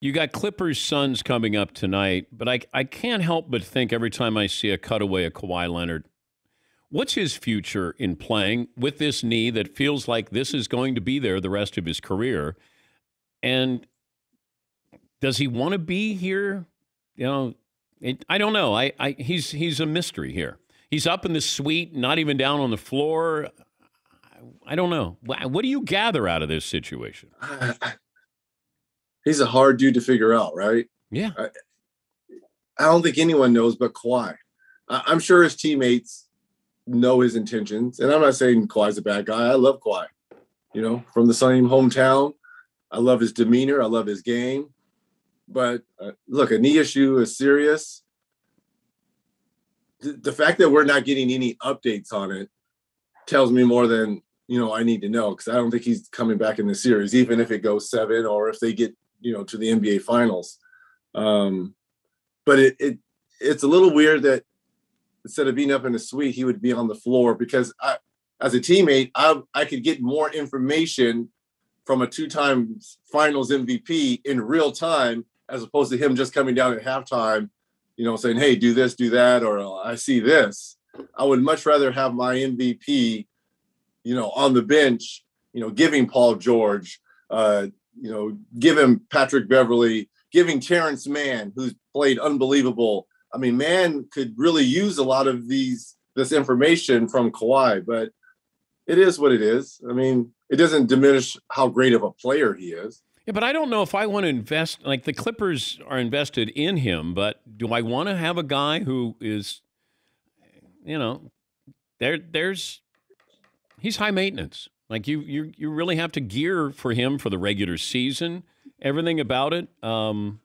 You got Clippers Suns coming up tonight, but I, I can't help but think every time I see a cutaway of Kawhi Leonard, what's his future in playing with this knee that feels like this is going to be there the rest of his career? And does he want to be here? You know, it, I don't know. I, I he's he's a mystery here. He's up in the suite, not even down on the floor. I, I don't know. What do you gather out of this situation? he's a hard dude to figure out, right? Yeah. I, I don't think anyone knows but Kawhi. I, I'm sure his teammates know his intentions. And I'm not saying Kawhi's a bad guy. I love Kawhi, you know, from the same hometown. I love his demeanor. I love his game. But uh, look, a knee issue is serious. The, the fact that we're not getting any updates on it tells me more than you know I need to know because I don't think he's coming back in the series, even if it goes seven or if they get you know to the NBA Finals. Um, but it, it it's a little weird that instead of being up in the suite, he would be on the floor because I, as a teammate, I I could get more information from a two-time Finals MVP in real time as opposed to him just coming down at halftime, you know, saying, "Hey, do this, do that," or "I see this." I would much rather have my MVP, you know, on the bench, you know, giving Paul George, uh, you know, giving Patrick Beverley, giving Terrence Mann, who's played unbelievable. I mean, Mann could really use a lot of these this information from Kawhi, but it is what it is. I mean, it doesn't diminish how great of a player he is. Yeah, but I don't know if I want to invest. Like the Clippers are invested in him, but do I want to have a guy who is, you know, there? There's he's high maintenance. Like you, you, you really have to gear for him for the regular season. Everything about it. Um,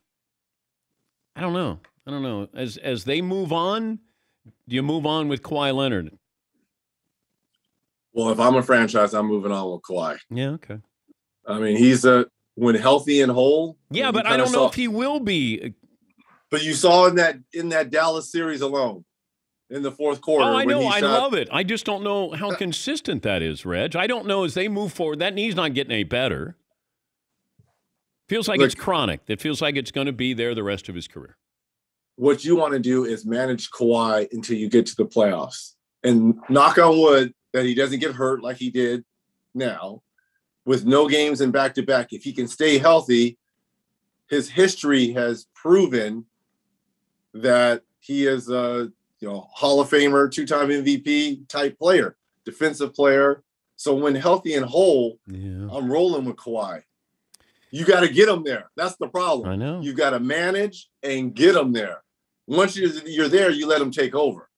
I don't know. I don't know. As as they move on, do you move on with Kawhi Leonard? Well, if I'm a franchise, I'm moving on with Kawhi. Yeah. Okay. I mean, he's a when healthy and whole. Yeah, but I don't know if he will be. But you saw in that in that Dallas series alone, in the fourth quarter. Oh, I know. I shot, love it. I just don't know how uh, consistent that is, Reg. I don't know as they move forward. That knee's not getting any better. Feels like look, it's chronic. It feels like it's going to be there the rest of his career. What you want to do is manage Kawhi until you get to the playoffs, and knock on wood that he doesn't get hurt like he did now with no games and back to back. If he can stay healthy, his history has proven that he is a you know Hall of Famer, two time MVP type player, defensive player. So when healthy and whole, yeah. I'm rolling with Kawhi. You got to get him there. That's the problem. I know. You got to manage and get him there. Once you're, you're there, you let him take over.